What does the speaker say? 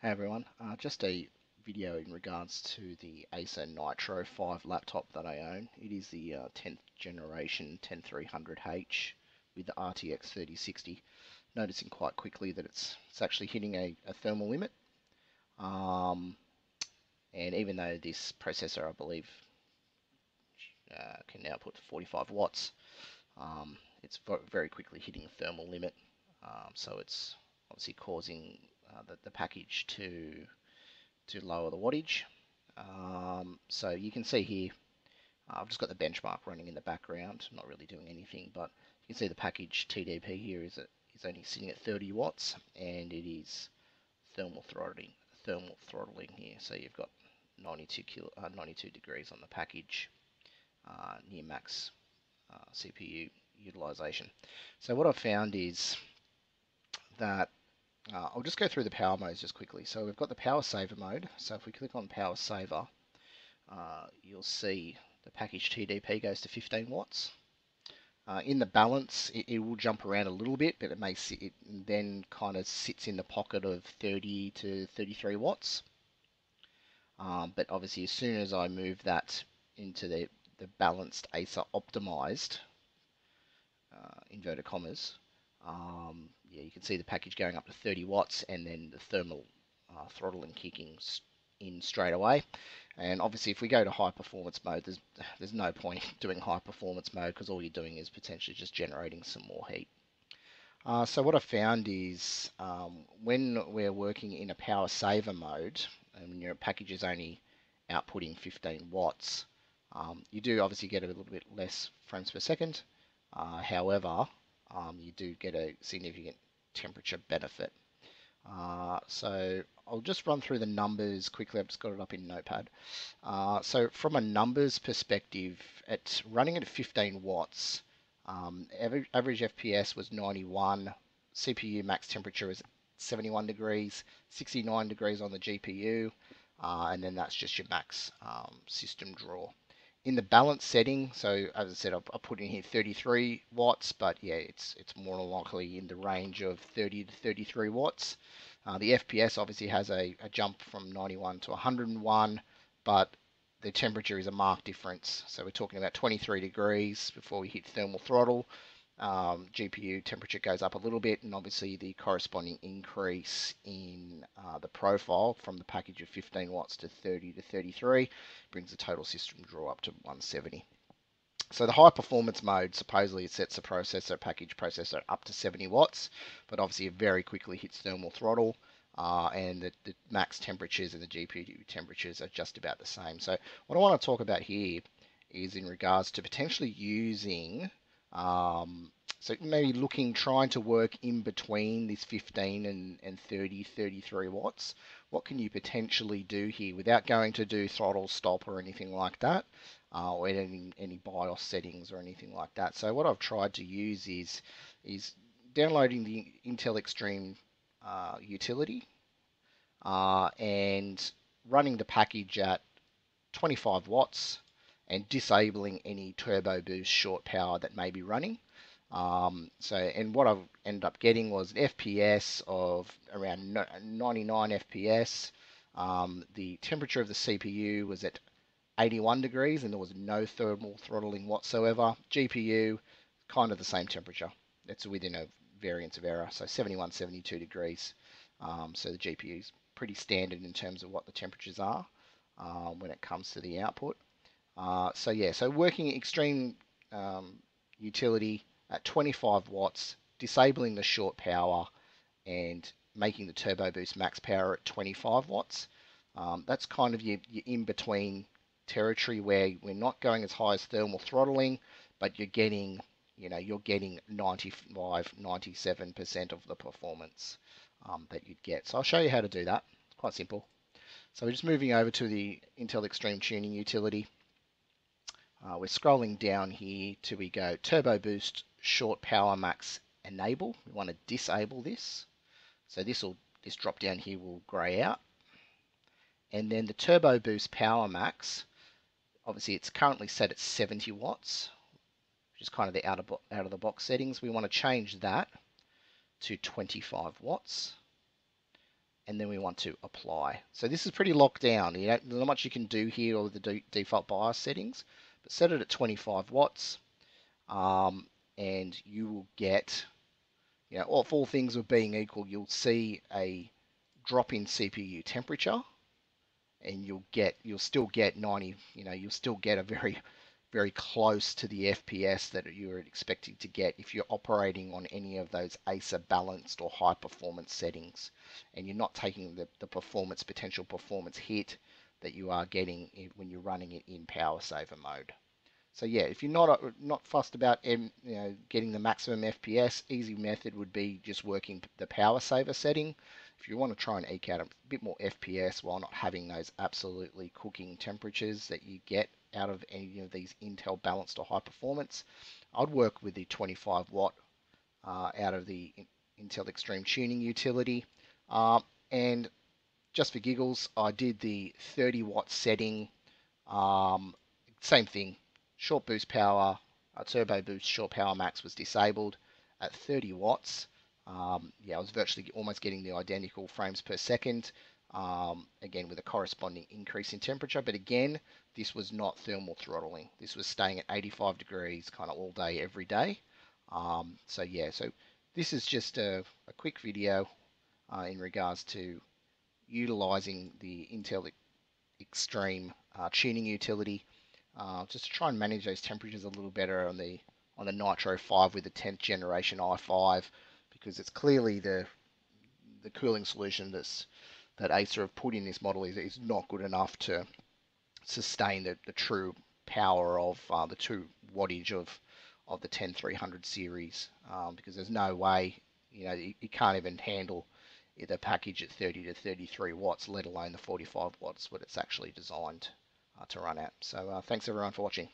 Hey everyone, uh, just a video in regards to the Acer Nitro 5 laptop that I own. It is the uh, 10th generation 10300H with the RTX 3060. Noticing quite quickly that it's, it's actually hitting a, a thermal limit. Um, and even though this processor, I believe, uh, can now put 45 watts, um, it's very quickly hitting a thermal limit. Um, so it's obviously causing uh, the, the package to to lower the wattage. Um, so you can see here, uh, I've just got the benchmark running in the background, not really doing anything, but you can see the package TDP here is, is only sitting at 30 watts, and it is thermal throttling, thermal throttling here. So you've got 92 kilo, uh, 92 degrees on the package, uh, near max uh, CPU utilization. So what I've found is that uh, I'll just go through the power modes just quickly. So we've got the power saver mode. So if we click on power saver, uh, you'll see the package TDP goes to 15 watts. Uh, in the balance, it, it, will jump around a little bit, but it may sit, it then kind of sits in the pocket of 30 to 33 watts. Um, but obviously, as soon as I move that into the, the balanced Acer optimized, uh, inverted commas, um, yeah, you can see the package going up to 30 watts and then the thermal uh, throttling kicking in straight away. And obviously, if we go to high performance mode, there's there's no point doing high performance mode because all you're doing is potentially just generating some more heat. Uh, so what I found is um, when we're working in a power saver mode, and your package is only outputting 15 watts, um, you do obviously get a little bit less frames per second. Uh, however, um, you do get a significant temperature benefit. Uh, so I'll just run through the numbers quickly. I've just got it up in Notepad. Uh, so from a numbers perspective, it's running at 15 watts. Um, average, average FPS was 91. CPU max temperature is 71 degrees, 69 degrees on the GPU, uh, and then that's just your max um, system draw in the balance setting, so as I said, I'll, I'll put in here 33 watts, but yeah, it's it's more than likely in the range of 30 to 33 watts. Uh, the FPS obviously has a, a jump from 91 to 101, but the temperature is a marked difference. So we're talking about 23 degrees before we hit thermal throttle, um, GPU temperature goes up a little bit, and obviously the corresponding increase in uh, the profile from the package of 15 watts to 30 to 33 brings the total system draw up to 170. So the high performance mode supposedly sets the processor package processor up to 70 watts, but obviously it very quickly hits thermal throttle. Uh, and the, the, max temperatures and the GPU temperatures are just about the same. So what I want to talk about here is in regards to potentially using um, so maybe looking, trying to work in between this 15 and, and 30, 33 watts. What can you potentially do here without going to do Throttlestop or anything like that, uh, or any, any BIOS settings or anything like that. So what I've tried to use is, is downloading the Intel Extreme uh, utility uh, and running the package at 25 watts and disabling any turbo boost short power that may be running. Um, so, and what I've ended up getting was an FPS of around 99 FPS. Um, the temperature of the CPU was at 81 degrees and there was no thermal throttling whatsoever. GPU, kind of the same temperature. It's within a variance of error, so 71, 72 degrees. Um, so the GPU is pretty standard in terms of what the temperatures are uh, when it comes to the output. Uh, so yeah, so working extreme um, utility at 25 watts, disabling the short power and making the turbo boost max power at 25 watts. Um, that's kind of your, your in-between territory where we're not going as high as thermal throttling, but you're getting, you know, you're getting 95, 97% of the performance um, that you'd get. So I'll show you how to do that. It's quite simple. So we're just moving over to the Intel Extreme Tuning utility. Uh, we're scrolling down here till we go Turbo Boost Short Power Max Enable. We want to disable this. So this will this drop down here will grey out. And then the Turbo Boost Power Max, obviously it's currently set at 70 watts, which is kind of the out of, out of the box settings. We want to change that to 25 watts. and then we want to apply. So this is pretty locked down. You know, there's not much you can do here with the de default BIOS settings, set it at 25 watts, um, and you will get, you know, if all things are being equal, you'll see a drop in CPU temperature, and you'll get, you'll still get 90, you know, you'll still get a very very close to the FPS that you're expecting to get if you're operating on any of those Acer balanced or high performance settings and you're not taking the, the performance potential performance hit that you are getting when you're running it in power saver mode. So yeah, if you're not uh, not fussed about you know getting the maximum FPS, easy method would be just working the power saver setting. If you want to try and eke out a bit more FPS while not having those absolutely cooking temperatures that you get out of any of these Intel balanced or high performance. I'd work with the 25 watt uh, out of the Intel Extreme Tuning utility. Uh, and just for giggles, I did the 30 watt setting. Um, same thing, short boost power, uh, turbo boost short power max was disabled at 30 watts. Um, yeah, I was virtually almost getting the identical frames per second um, again with a corresponding increase in temperature. But again, this was not thermal throttling. This was staying at 85 degrees kind of all day, every day. Um, so yeah, so this is just a, a quick video uh, in regards to utilizing the Intel Extreme uh, tuning utility uh, just to try and manage those temperatures a little better on the on the Nitro 5 with the 10th generation i5 because it's clearly the the cooling solution that's that Acer have put in this model is, is not good enough to sustain the, the true power of uh, the two wattage of of the 10300 series um, because there's no way you know you, you, can't even handle the package at 30 to 33 watts let alone the 45 watts what it's actually designed uh, to run at. So uh, thanks everyone for watching